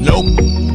Nope.